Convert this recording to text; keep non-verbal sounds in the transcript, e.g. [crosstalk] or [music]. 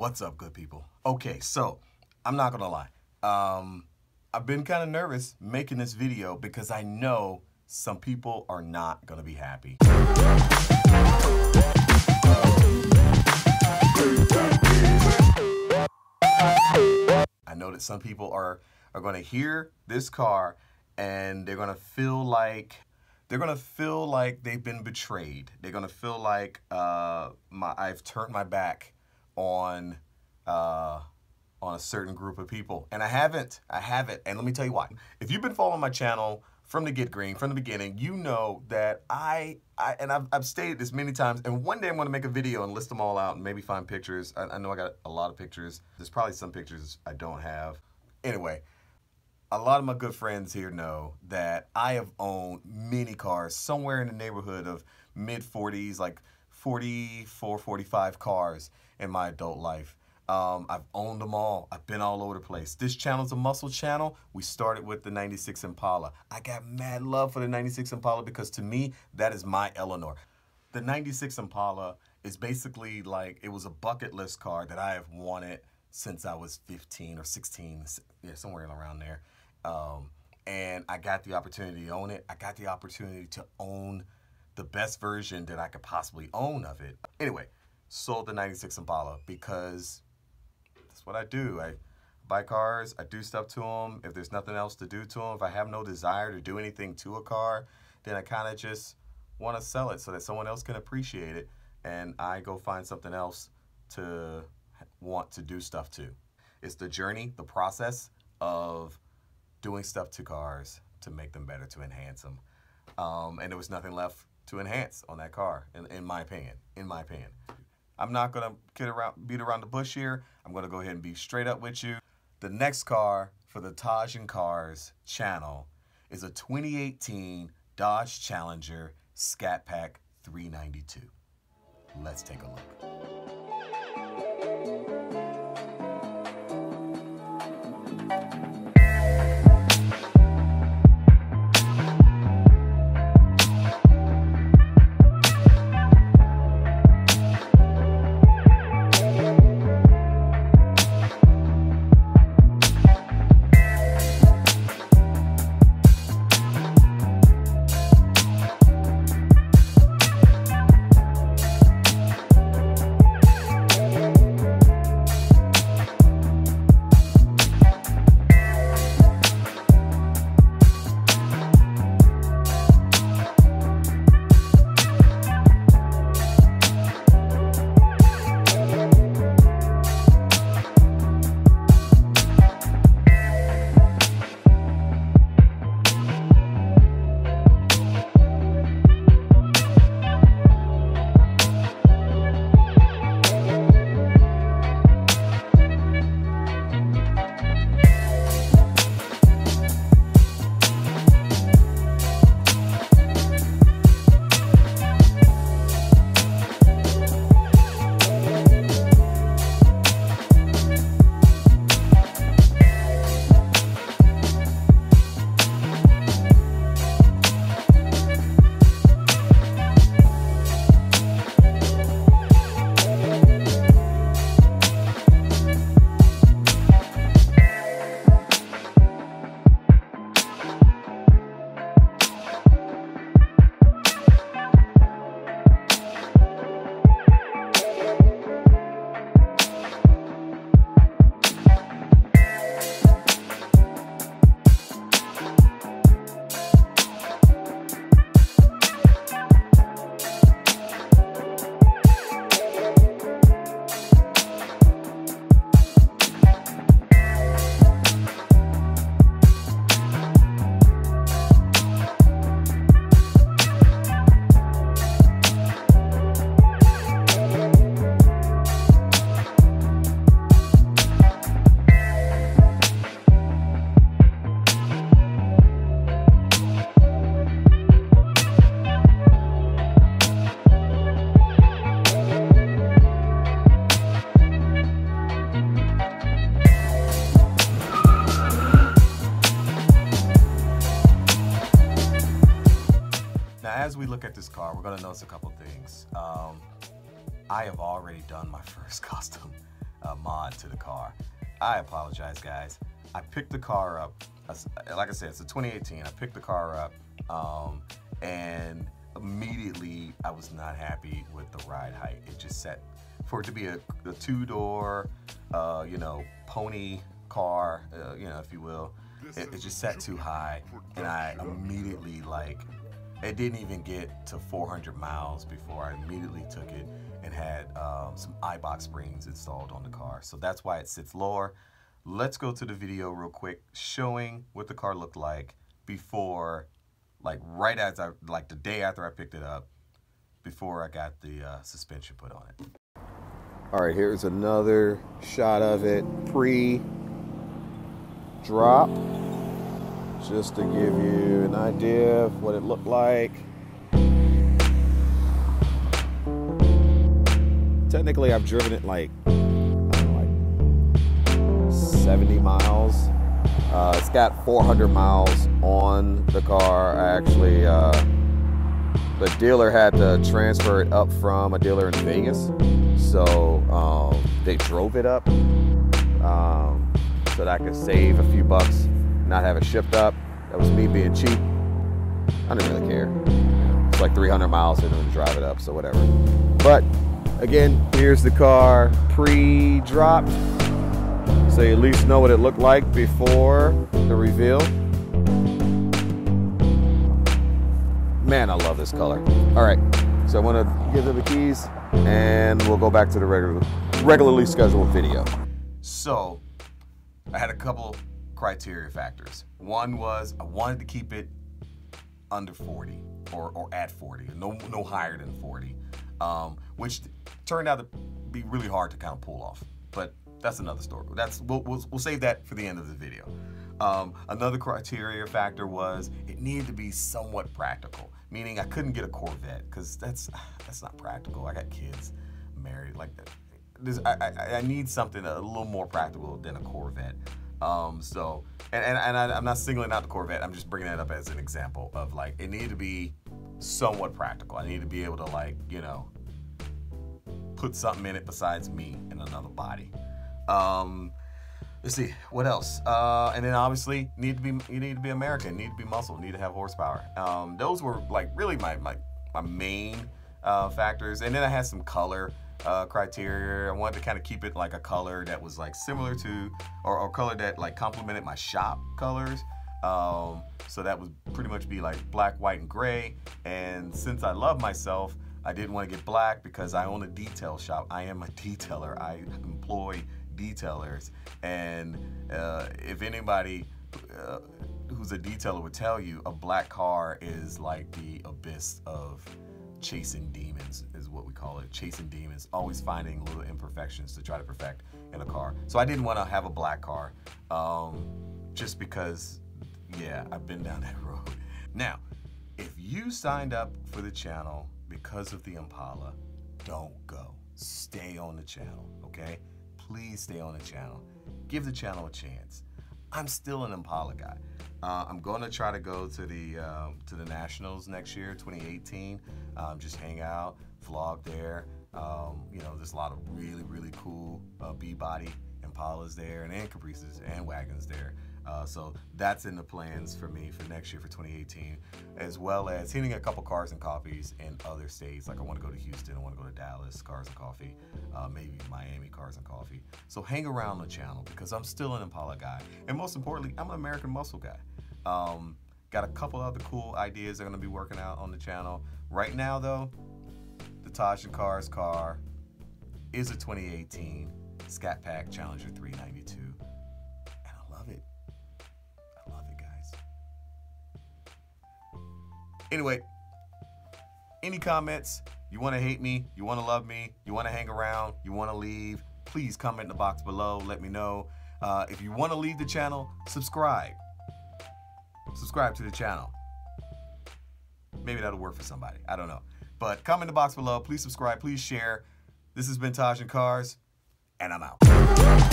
What's up, good people? Okay, so I'm not gonna lie. Um, I've been kind of nervous making this video because I know some people are not gonna be happy. I know that some people are are gonna hear this car and they're gonna feel like they're gonna feel like they've been betrayed. They're gonna feel like uh, my I've turned my back on uh, on a certain group of people, and I haven't. I haven't, and let me tell you why. If you've been following my channel from the get green, from the beginning, you know that I, I and I've, I've stated this many times, and one day I'm to make a video and list them all out and maybe find pictures. I, I know I got a lot of pictures. There's probably some pictures I don't have. Anyway, a lot of my good friends here know that I have owned many cars, somewhere in the neighborhood of mid 40s, like 44, 45 cars in my adult life. Um, I've owned them all. I've been all over the place. This channel's a muscle channel. We started with the 96 Impala. I got mad love for the 96 Impala because to me, that is my Eleanor. The 96 Impala is basically like, it was a bucket list car that I have wanted since I was 15 or 16, yeah, somewhere around there. Um, and I got the opportunity to own it. I got the opportunity to own the best version that I could possibly own of it. Anyway, sold the 96 Impala because that's what I do. I buy cars, I do stuff to them. If there's nothing else to do to them, if I have no desire to do anything to a car, then I kind of just want to sell it so that someone else can appreciate it and I go find something else to want to do stuff to. It's the journey, the process of doing stuff to cars to make them better, to enhance them. Um, and there was nothing left to enhance on that car, in, in my opinion. In my opinion. I'm not gonna kid around, beat around the bush here. I'm gonna go ahead and be straight up with you. The next car for the Taj and Cars channel is a 2018 Dodge Challenger Scat Pack 392. Let's take a look. Look at this car, we're gonna notice a couple things. Um, I have already done my [laughs] first custom. uh, mod to the car. I apologize, guys. I picked the car up. Like I said, it's a 2018. I picked the car up, um, and immediately I was not happy with the ride height. It just set for it to be a, a two-door, uh, you know, pony car, uh, you know, if you will. It, it just set too high, and I immediately like it didn't even get to 400 miles before I immediately took it and had um, some Eibach springs installed on the car. So that's why it sits lower. Let's go to the video real quick showing what the car looked like before, like right as I, like the day after I picked it up, before I got the uh, suspension put on it. All right, here's another shot of it pre-drop just to give you an idea of what it looked like. Technically, I've driven it like, know, like 70 miles. Uh, it's got 400 miles on the car. I actually, uh, the dealer had to transfer it up from a dealer in Vegas. So um, they drove it up um, so that I could save a few bucks not have it shipped up. That was me being cheap. I didn't really care. It's like 300 miles them to drive it up, so whatever. But again, here's the car pre-dropped. So you at least know what it looked like before the reveal. Man, I love this color. All right, so I want to give them the keys and we'll go back to the regular, regularly scheduled video. So I had a couple criteria factors. One was I wanted to keep it under 40 or, or at 40, no, no higher than 40, um, which turned out to be really hard to kind of pull off. But that's another story. That's we'll, we'll, we'll save that for the end of the video. Um, another criteria factor was it needed to be somewhat practical, meaning I couldn't get a Corvette because that's [sighs] that's not practical. I got kids, married, like I, I, I need something a little more practical than a Corvette. Um, so, and, and, and I, am not singling out the Corvette. I'm just bringing that up as an example of like, it needed to be somewhat practical. I need to be able to like, you know, put something in it besides me and another body. Um, let's see what else. Uh, and then obviously need to be you need to be American, need to be muscle, need to have horsepower. Um, those were like really my my, my main uh, factors. And then I had some color uh, criteria. I wanted to kind of keep it like a color that was like similar to, or, or color that like complemented my shop colors. Um, so that would pretty much be like black, white, and gray. And since I love myself, I didn't want to get black because I own a detail shop. I am a [laughs] detailer. I employ detailers. And uh, if anybody uh, who's a detailer would tell you, a black car is like the abyss of chasing demons is what we call it. Chasing demons always finding little imperfections to try to perfect in a car. So i didn't want to have a black car um, just because yeah i've been down [laughs] that road. Now if you signed up for the channel because of the impala don't go. Stay on the channel okay? Please stay on the channel. Give the channel a chance. I'm still an impala guy uh, I'm going to try to go to the um, to the Nationals next year, 2018. Um, just hang out, vlog there. Um, you know, there's a lot of really really cool uh, B-body Impalas there, and, and Caprices and wagons there. Uh, so that's in the plans for me for next year for 2018, as well as hitting a couple cars and coffees in other states. Like I want to go to Houston, I want to go to Dallas, cars and coffee, uh, maybe Miami, cars and coffee. So hang around the channel because I'm still an Impala guy, and most importantly, I'm an American muscle guy. Um, got a couple other cool ideas I'm gonna be working out on the channel. Right now, though, the Taj and Cars car is a 2018 Scat Pack Challenger 392. And I love it. I love it, guys. Anyway, any comments? You want to hate me? You want to love me? You want to hang around? You want to leave? Please comment in the box below. Let me know. Uh, if you want to leave the channel, subscribe. Subscribe to the channel. Maybe that'll work for somebody. I don't know. But comment in the box below. Please subscribe. Please share. This has been Taj and Cars, and I'm out.